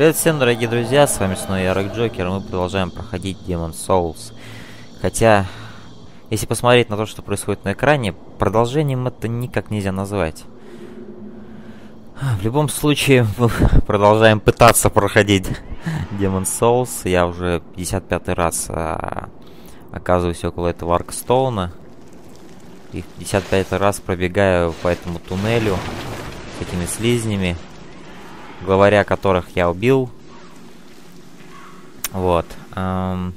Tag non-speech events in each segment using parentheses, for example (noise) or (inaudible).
Привет всем, дорогие друзья, с вами снова я, Рок Джокер, и мы продолжаем проходить Demon Souls. Хотя, если посмотреть на то, что происходит на экране, продолжением это никак нельзя назвать. В любом случае, мы (laughs) продолжаем пытаться проходить (laughs) Demon Souls. Я уже 55 раз а, оказываюсь около этого Аркстоуна. И 55 раз пробегаю по этому туннелю с этими слизнями главаря которых я убил. Вот. Эм...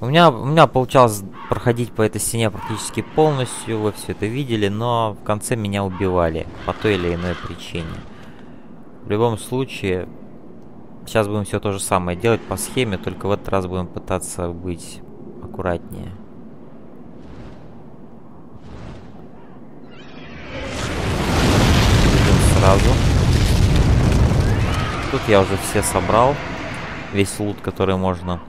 У меня, у меня получалось проходить по этой стене практически полностью, вы все это видели, но в конце меня убивали по той или иной причине. В любом случае, сейчас будем все то же самое делать по схеме, только в этот раз будем пытаться быть аккуратнее. Сразу. Тут я уже все собрал. Весь лут, который можно.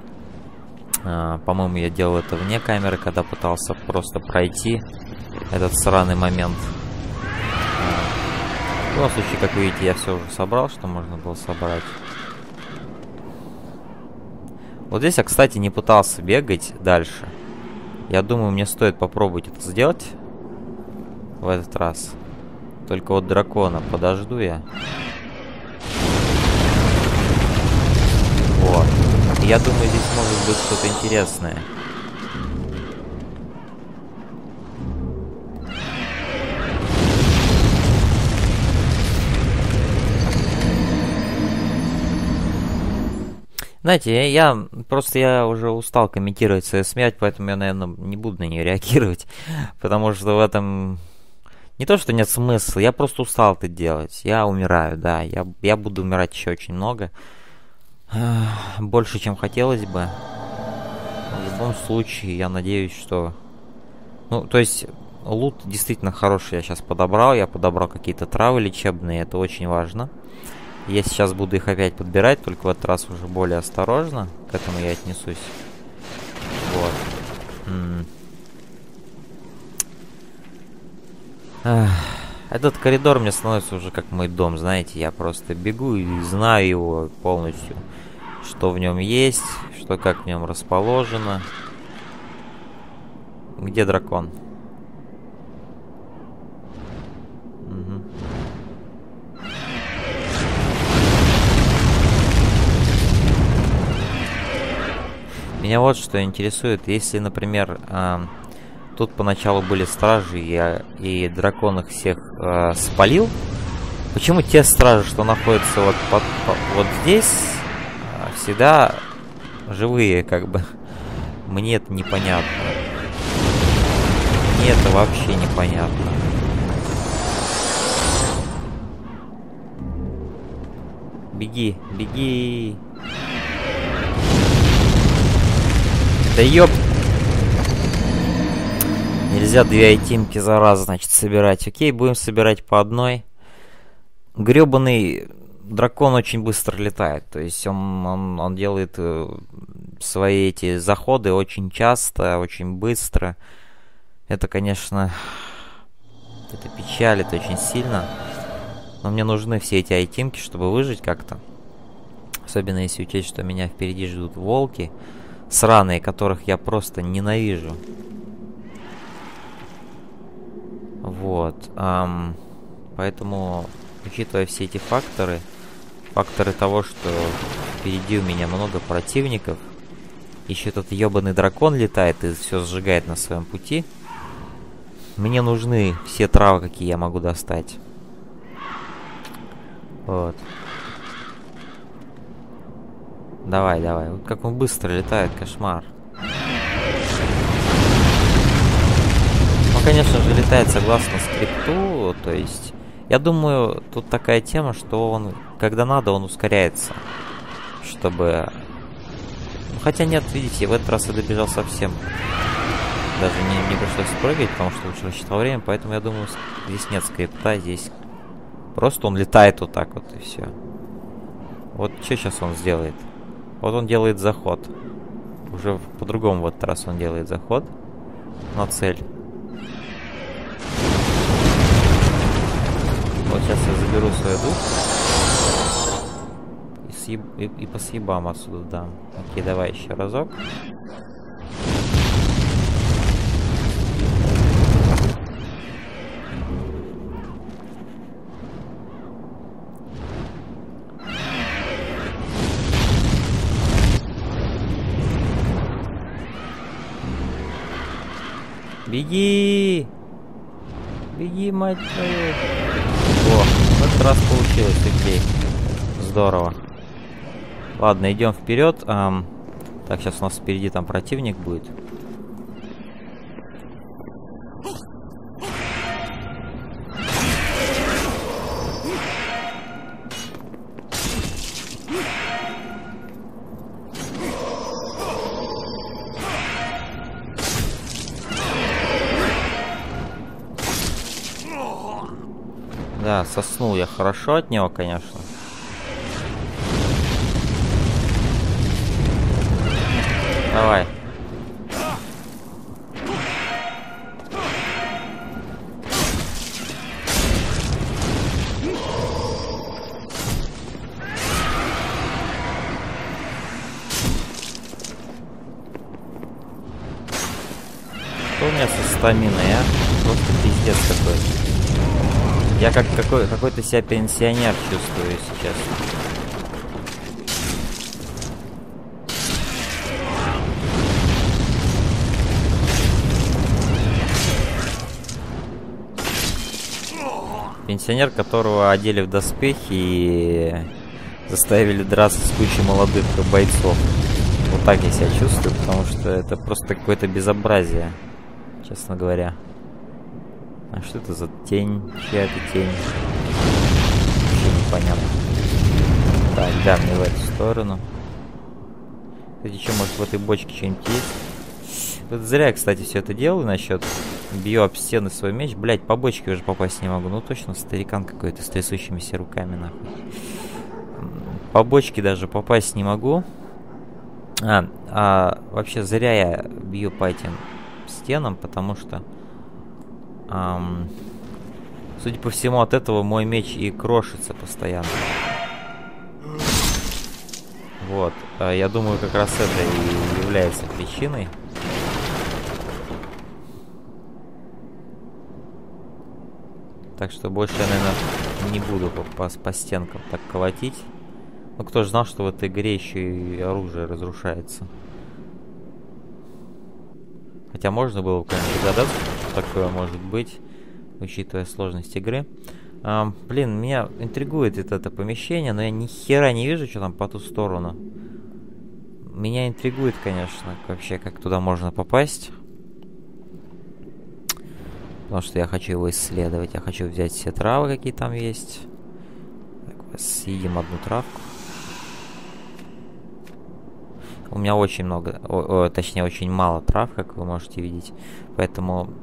А, По-моему, я делал это вне камеры, когда пытался просто пройти этот сраный момент. А, в любом случае, как видите, я все уже собрал, что можно было собрать. Вот здесь я, кстати, не пытался бегать дальше. Я думаю, мне стоит попробовать это сделать в этот раз. Только вот дракона подожду я. Вот. Я думаю, здесь может быть что-то интересное. Знаете, я, просто я уже устал комментировать свою смерть, поэтому я, наверное, не буду на нее (laughs) реагировать, потому что в этом не то, что нет смысла, я просто устал это делать. Я умираю, да. Я, я буду умирать еще очень много. Больше, чем хотелось бы. В любом случае, я надеюсь, что... Ну, то есть, лут действительно хороший я сейчас подобрал. Я подобрал какие-то травы лечебные, это очень важно. Я сейчас буду их опять подбирать, только в этот раз уже более осторожно. К этому я отнесусь. Вот. М -м. Этот коридор мне становится уже как мой дом, знаете, я просто бегу и знаю его полностью, что в нем есть, что как в нем расположено. Где дракон? Угу. Меня вот что интересует, если, например, Тут поначалу были стражи, я и дракон их всех э, спалил. Почему те стражи, что находятся вот, под, под, вот здесь, э, всегда живые, как бы? (laughs) Мне это непонятно. Мне это вообще непонятно. Беги, беги. Да ёп Нельзя две айтимки за раз, значит, собирать. Окей, будем собирать по одной. Гребаный дракон очень быстро летает. То есть он, он, он делает э, свои эти заходы очень часто, очень быстро. Это, конечно, это печалит очень сильно. Но мне нужны все эти айтимки, чтобы выжить как-то. Особенно если учесть, что меня впереди ждут волки. Сраные, которых я просто ненавижу. Вот. Эм, поэтому, учитывая все эти факторы, факторы того, что впереди у меня много противников, еще этот ебаный дракон летает и все сжигает на своем пути, мне нужны все травы, какие я могу достать. Вот. Давай, давай. Вот как он быстро летает, кошмар. Конечно же, летает согласно скрипту, то есть... Я думаю, тут такая тема, что он, когда надо, он ускоряется. Чтобы... Ну, хотя нет, видите, в этот раз я добежал совсем. Даже не, не пришлось прыгать, потому что лучше рассчитал время, поэтому я думаю, здесь нет скрипта, здесь... Просто он летает вот так вот, и все. Вот что сейчас он сделает? Вот он делает заход. Уже по-другому в этот раз он делает заход на цель. Вот сейчас я заберу свой дух. съеб... и, и по съебам отсюда дам. Окей, давай еще разок. Беги! Беги, мать твою! О, этот раз получилось, окей. Здорово. Ладно, идем вперед. Эм, так, сейчас у нас впереди там противник будет. Да, соснул я хорошо от него, конечно. Давай. Что у меня со стаминой, а? Просто пиздец какой-то. Я как какой, какой-то себя пенсионер чувствую сейчас. Пенсионер, которого одели в доспехи и заставили драться с кучей молодых бойцов. Вот так я себя чувствую, потому что это просто какое-то безобразие, честно говоря. А что это за тень? Чья это тень? Вообще непонятно. Так, да, мне в эту сторону. Кстати, что, может в этой бочке что-нибудь есть? Вот зря кстати, все это делаю насчет Бью об стены свой меч. Блять, по бочке уже попасть не могу. Ну точно, старикан какой-то с трясущимися руками, нахуй. По бочке даже попасть не могу. А, а вообще зря я бью по этим стенам, потому что... Ам, судя по всему, от этого мой меч и крошится постоянно. Вот. А я думаю, как раз это и является причиной. Так что больше я, наверное, не буду по, по, по стенкам так колотить. Ну, кто же знал, что в этой игре еще и оружие разрушается. Хотя можно было, конечно, догадаться, такое может быть, учитывая сложность игры. А, блин, меня интригует это, это помещение, но я ни хера не вижу, что там по ту сторону. Меня интригует, конечно, вообще, как туда можно попасть. Потому что я хочу его исследовать. Я хочу взять все травы, какие там есть. Так, съедим одну травку. У меня очень много, о, о, точнее очень мало трав, как вы можете видеть. Поэтому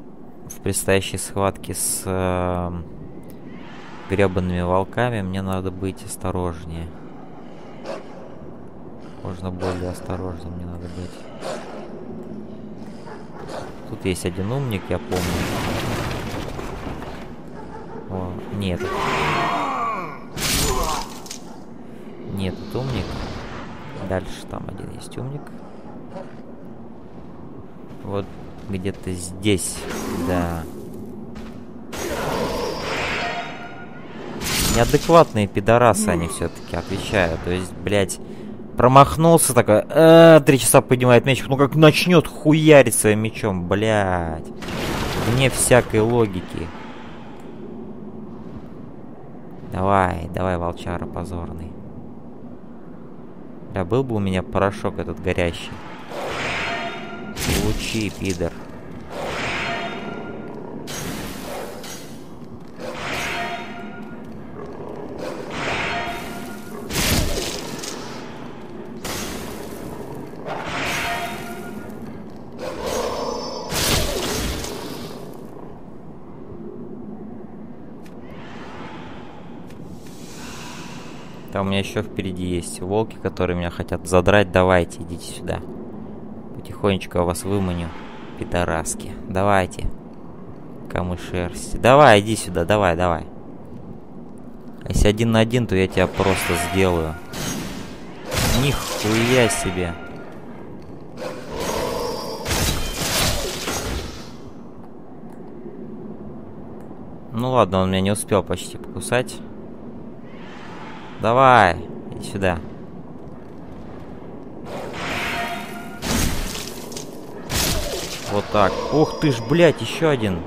в предстоящей схватке с э, гребанными волками мне надо быть осторожнее. Можно более осторожным мне надо быть. Тут есть один умник, я помню. О, нет. Нет, тут умник. Дальше там один есть умник. Вот где-то здесь, да. Неадекватные пидорасы они все-таки отвечают. То есть, блядь, промахнулся такой, э, три часа поднимает меч, ну как начнет хуярить своим мечом, блядь. Вне всякой логики. Давай, давай, волчара позорный. Да, был бы у меня порошок этот горящий. Лучи, пидор. Там у меня еще впереди есть волки, которые меня хотят задрать. Давайте, идите сюда. Потихонечку я вас выманю. Пидораски. Давайте. Камы шерсти. Давай, иди сюда, давай, давай. А если один на один, то я тебя просто сделаю. Нихуя себе. Ну ладно, он меня не успел почти покусать. Давай, иди сюда. Вот так. Ух ты ж, блядь, еще один.